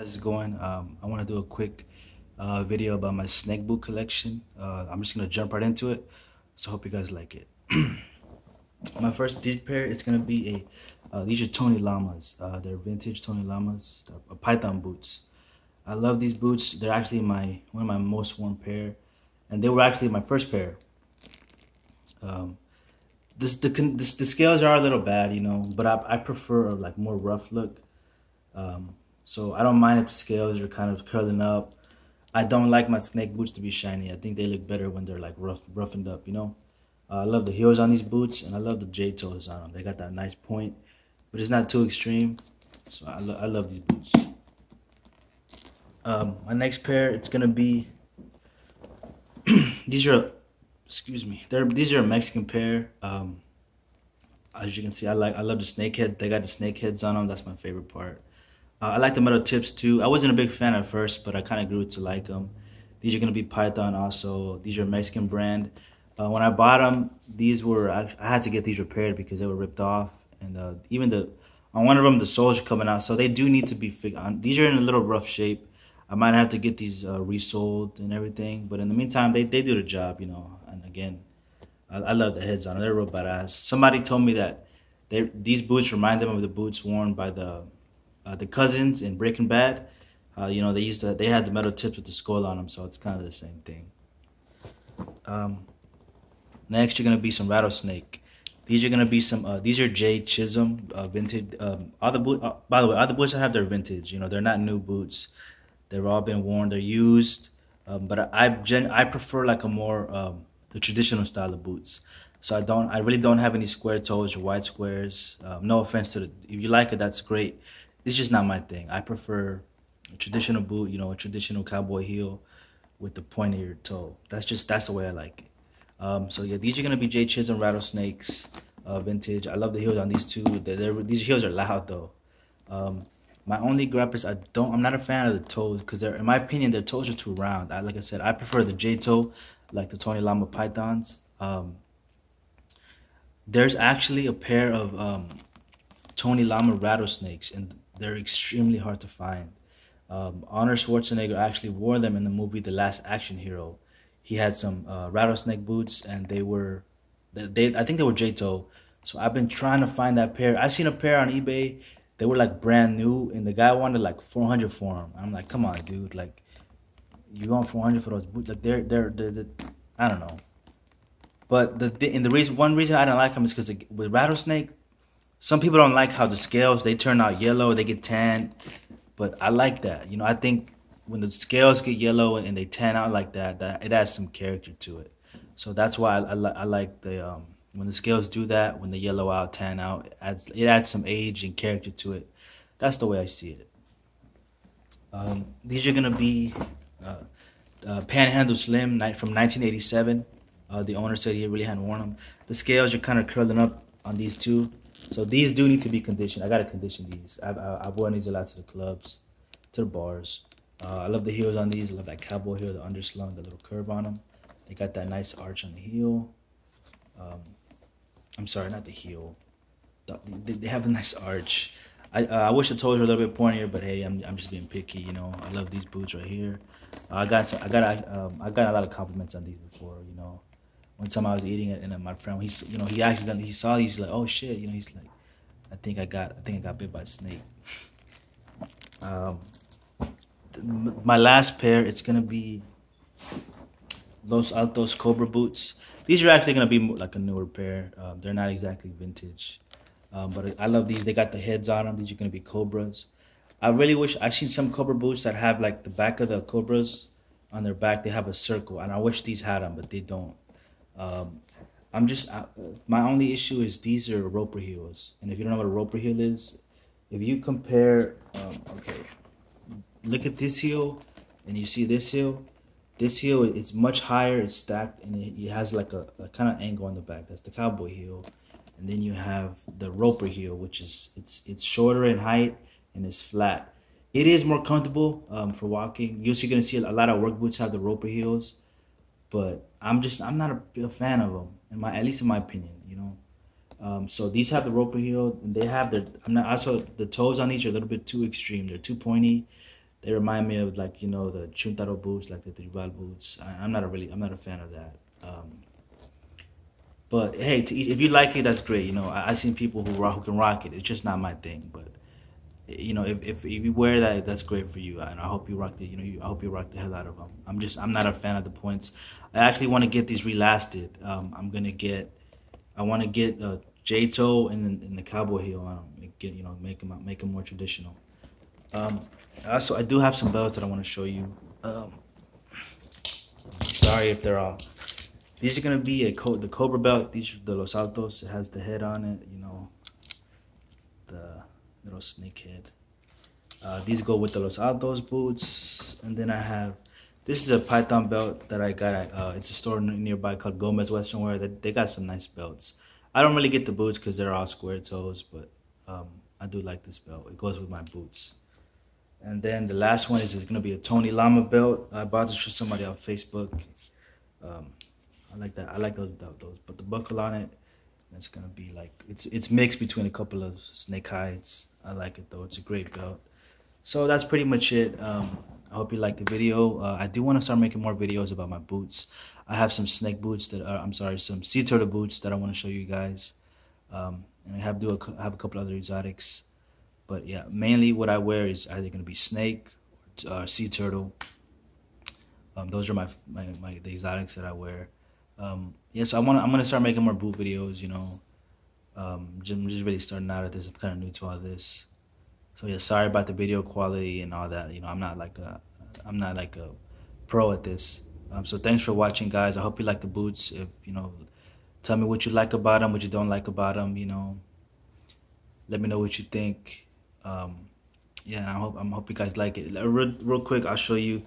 How's it going? Um, I want to do a quick uh, video about my snake boot collection. Uh, I'm just gonna jump right into it. So I hope you guys like it. my first these pair is gonna be a uh, these are Tony Lamas. Uh, they're vintage Tony Lamas, uh, Python boots. I love these boots. They're actually my one of my most worn pair, and they were actually my first pair. Um, this the the scales are a little bad, you know, but I I prefer a like more rough look. Um, so I don't mind if the scales are kind of curling up. I don't like my snake boots to be shiny. I think they look better when they're like rough, roughened up, you know? Uh, I love the heels on these boots and I love the J toes on them. They got that nice point, but it's not too extreme. So I, lo I love these boots. Um, my next pair, it's gonna be, these are, excuse me, they're, these are a Mexican pair. Um, as you can see, I like, I love the snake head. They got the snake heads on them. That's my favorite part. Uh, I like the metal tips too. I wasn't a big fan at first, but I kind of grew to like them. These are gonna be Python also. These are Mexican brand. Uh, when I bought them, these were I, I, had to get these repaired because they were ripped off, and uh, even the on one of them the soles are coming out, so they do need to be fixed. These are in a little rough shape. I might have to get these uh, resoled and everything, but in the meantime, they they do the job, you know. And again, I, I love the heads on them. They're real badass. Somebody told me that they these boots remind them of the boots worn by the uh, the cousins in Breaking Bad. Uh, you know, they used to they had the metal tips with the skull on them, so it's kind of the same thing. Um, next, you're gonna be some rattlesnake. These are gonna be some. Uh, these are J Chisholm uh, vintage. Um, all the boot. Uh, by the way, all the boots I have they're vintage. You know, they're not new boots. They've all been worn. They're used. Um, but I gen I prefer like a more um, the traditional style of boots. So I don't. I really don't have any square toes or wide squares. Um, no offense to the. If you like it, that's great it's just not my thing. I prefer a traditional boot, you know, a traditional cowboy heel with the point of your toe. That's just that's the way I like it. Um, so yeah, these are gonna be J Chisholm rattlesnakes, uh, vintage. I love the heels on these two. They're, they're, these heels are loud though. Um, my only gripe is I don't. I'm not a fan of the toes because they're, in my opinion, their toes are too round. I, like I said, I prefer the J toe, like the Tony Lama Pythons. Um, there's actually a pair of um, Tony Lama rattlesnakes, and they're extremely hard to find. Um, Arnold Schwarzenegger actually wore them in the movie The Last Action Hero. He had some uh, rattlesnake boots, and they were, they I think they were J-toe. So I've been trying to find that pair. I seen a pair on eBay. They were like brand new, and the guy wanted like 400 for them. I'm like, come on, dude, like, you want 400 for those boots? Like they're they're, they're, they're I don't know. But the and the reason one reason I don't like them is because with rattlesnake, some people don't like how the scales they turn out yellow, they get tan, but I like that. You know, I think when the scales get yellow and they tan out like that, that it adds some character to it. So that's why I, I, I like the um, when the scales do that, when the yellow out, tan out, it adds it adds some age and character to it. That's the way I see it. Um, these are gonna be uh, uh, Panhandle Slim night from 1987. Uh, the owner said he really hadn't worn them. The scales are kind of curling up on these two. So these do need to be conditioned. I gotta condition these. I've, I've worn these a lot to the clubs, to the bars. Uh, I love the heels on these. I love that cowboy heel, the underslung, the little curve on them. They got that nice arch on the heel. Um, I'm sorry, not the heel. The, they, they have a nice arch. I uh, I wish the toes were a little bit pointier, but hey, I'm I'm just being picky. You know, I love these boots right here. Uh, I got some, I got um, I got a lot of compliments on these before. You know, one time I was eating it, and my friend, he's, you know, he accidentally he saw these, like, oh shit, you know, he's like, I think I got, I think I got bit by a snake. Um, my last pair, it's gonna be Los Altos Cobra boots. These are actually gonna be like a newer pair. Um, they're not exactly vintage, um, but I love these. They got the heads on them. These are gonna be Cobras. I really wish I've seen some Cobra boots that have like the back of the Cobras on their back. They have a circle, and I wish these had them, but they don't. Um, I'm just uh, my only issue is these are roper heels, and if you don't know what a roper heel is, if you compare, um, okay, look at this heel, and you see this heel. This heel is much higher, it's stacked, and it, it has like a, a kind of angle on the back. That's the cowboy heel, and then you have the roper heel, which is it's it's shorter in height and it's flat. It is more comfortable um, for walking. You're also gonna see a lot of work boots have the roper heels but I'm just I'm not a, a fan of them in my at least in my opinion, you know. Um, so these have the roper heel, and they have their. I'm not also the toes on these are a little bit too extreme. They're too pointy. they remind me of like you know the Chuntaro boots, like the tribal boots. I, am not a really I'm not a fan of that. Um, but hey, to, if you like it, that's great. You know, I, I seen people who rock, who can rock it. It's just not my thing. But you know, if, if, if you wear that, that's great for you, and I hope you rock the you know you, I hope you rock the hell out of them. I'm just I'm not a fan of the points. I actually want to get these relasted. Um, I'm gonna get I want to get a J toe and then the cowboy heel on them. Get you know make them make them more traditional. Um, also, I do have some belts that I want to show you. Um, sorry if they're off. These are gonna be a co- the Cobra belt. These are the Los Altos. It has the head on it. You know, the little snake head. Uh, these go with the Los Altos boots, and then I have this is a Python belt that I got at uh, it's a store nearby called Gomez Western Wear. That they got some nice belts. I don't really get the boots because they're all square toes, but um, I do like this belt. It goes with my boots. And then the last one is going to be a Tony Lama belt. I bought this for somebody on Facebook. Um, I like that. I like those those, but the buckle on it, it's gonna be like it's it's mixed between a couple of snake hides. I like it though. It's a great belt. So that's pretty much it. Um, I hope you liked the video. Uh, I do want to start making more videos about my boots. I have some snake boots that are, I'm sorry, some sea turtle boots that I want to show you guys. Um, and I have do a, have a couple other exotics. But yeah, mainly what I wear is either going to be snake or uh, sea turtle. Um, those are my, my, my the exotics that I wear. Um, yeah, so I want I'm gonna start making more boot videos. You know, um, I'm just really starting out at this. I'm kind of new to all this. So yeah, sorry about the video quality and all that. You know, I'm not like a, I'm not like a pro at this. Um, so thanks for watching, guys. I hope you like the boots. If you know, tell me what you like about them, what you don't like about them. You know, let me know what you think. Um, yeah, I hope I hope you guys like it. Real, real quick, I'll show you